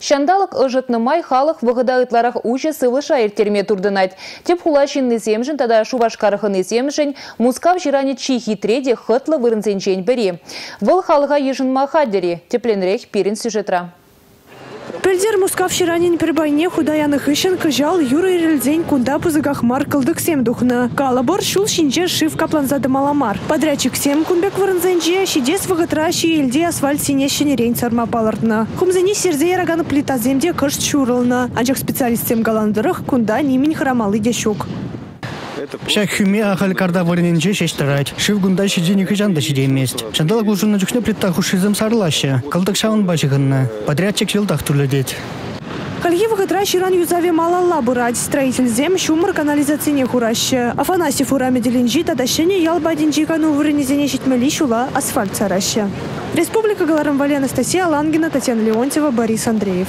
Шандалык май халық вғыдағытларақ учы сывлы шайыр турдынать. Теп хулашинны земжін, тада шувашқарықыны земжін, мускав жирани чихи треде хытлы вырынзенчен бері. Выл халыға ежін махаддері, тепленірек пирин сюжетра. Пельдер мускав ширанин прибайне худаяны хышын кыжал юры ирілдзен кунда пузыгах мар кылдык сем духна. Калабор шул шинче шив капланзады маламар. Подрядчик сем кунбек вырынзенче шидес вагытра елде асфальт сине шинерень сарма палырдна. Хумзени серзе яраганы плита земде кыш чурылна. Анчак специалист сем галандырых кунда нимень храмалы дешук. Шахюме ахал карда вориненче шештарать. Шив гунда шидени кыжанда шидемест. Шандала глушуна жүхне плита хушизм сарлаще. Калдык шавын башыгынна. Подрядчик жылдах турледет. Кальгива хытра ширан юзаве малалла бурать. Строитель зем шумыр канализацияне хураща. Афанасьев ураме деленжи тадащене ялбадинжи кану вырынезене шитмели шула асфальт сараща. Республика Галарам Анастасия Лангина, Татьяна Леонтьева, Борис Андреев.